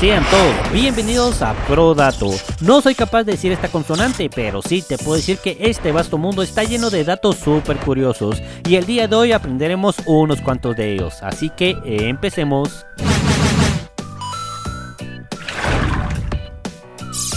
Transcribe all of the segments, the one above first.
Sean todos bienvenidos a ProDato. No soy capaz de decir esta consonante, pero sí te puedo decir que este vasto mundo está lleno de datos súper curiosos y el día de hoy aprenderemos unos cuantos de ellos. Así que eh, empecemos.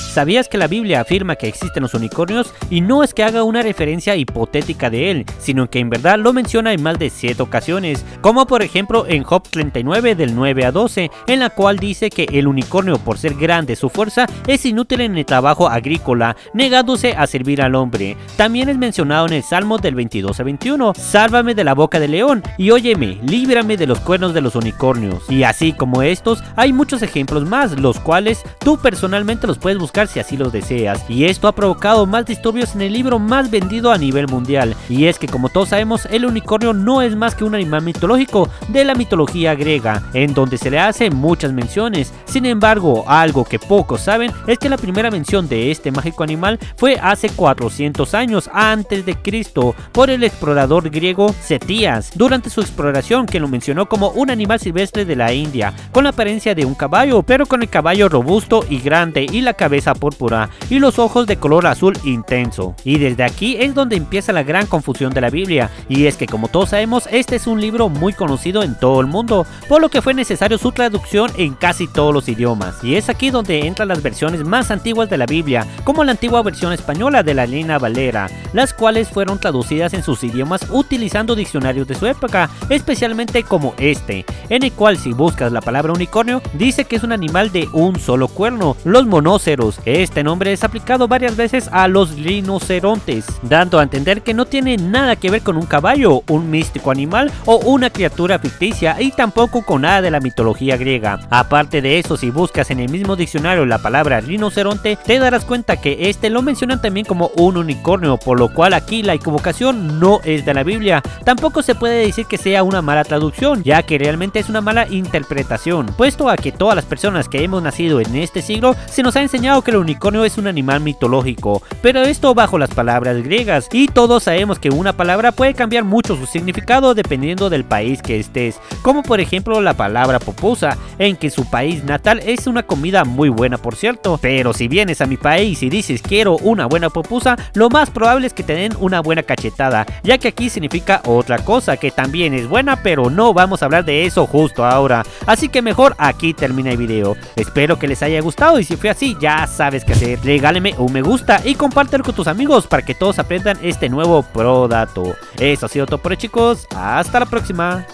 ¿Sabías que la Biblia afirma que existen los unicornios? Y no es que haga una referencia hipotética de él, sino que en verdad lo menciona en más de 7 ocasiones, como por ejemplo en Job 39 del 9 a 12, en la cual dice que el unicornio por ser grande su fuerza es inútil en el trabajo agrícola, negándose a servir al hombre. También es mencionado en el Salmo del 22 a 21, sálvame de la boca del león y óyeme, líbrame de los cuernos de los unicornios. Y así como estos, hay muchos ejemplos más, los cuales tú personalmente los puedes buscar si así lo deseas, y esto ha provocado más disturbios en el libro más vendido a nivel mundial, y es que como todos sabemos, el unicornio no es más que un animal mitológico de la mitología griega, en donde se le hacen muchas menciones, sin embargo, algo que pocos saben es que la primera mención de este mágico animal fue hace 400 años antes de Cristo por el explorador griego Cetías, durante su exploración que lo mencionó como un animal silvestre de la India, con la apariencia de un caballo, pero con el caballo robusto y grande y la cabeza púrpura y los ojos de color azul intenso. Y desde aquí es donde empieza la gran confusión de la Biblia, y es que como todos sabemos, este es un libro muy conocido en todo el mundo, por lo que fue necesario su traducción en casi todos los idiomas. Y es aquí donde entran las versiones más antiguas de la Biblia, como la antigua versión española de la Lina Valera, las cuales fueron traducidas en sus idiomas utilizando diccionarios de su época, especialmente como este, en el cual si buscas la palabra unicornio, dice que es un animal de un solo cuerno, los monóceros, este nombre es aplicado varias veces a los rinocerontes, dando a entender que no tiene nada que ver con un caballo, un místico animal o una criatura ficticia y tampoco con nada de la mitología griega. Aparte de eso, si buscas en el mismo diccionario la palabra rinoceronte, te darás cuenta que este lo mencionan también como un unicornio, por lo cual aquí la equivocación no es de la Biblia. Tampoco se puede decir que sea una mala traducción, ya que realmente es una mala interpretación, puesto a que todas las personas que hemos nacido en este siglo se nos ha enseñado que el unicornio es un animal mitológico, pero esto bajo las palabras griegas, y todos sabemos que una palabra puede cambiar mucho su significado dependiendo del país que estés, como por ejemplo la palabra popusa, en que su país natal es una comida muy buena por cierto, pero si vienes a mi país y dices quiero una buena popusa, lo más probable es que te den una buena cachetada, ya que aquí significa otra cosa que también es buena, pero no vamos a hablar de eso justo ahora, así que mejor aquí termina el video. Espero que les haya gustado y si fue así ya sabes qué hacer, regáleme un me gusta y compártelo con tus amigos para que todos aprendan este nuevo pro dato. Eso ha sido todo por hoy chicos, hasta la próxima.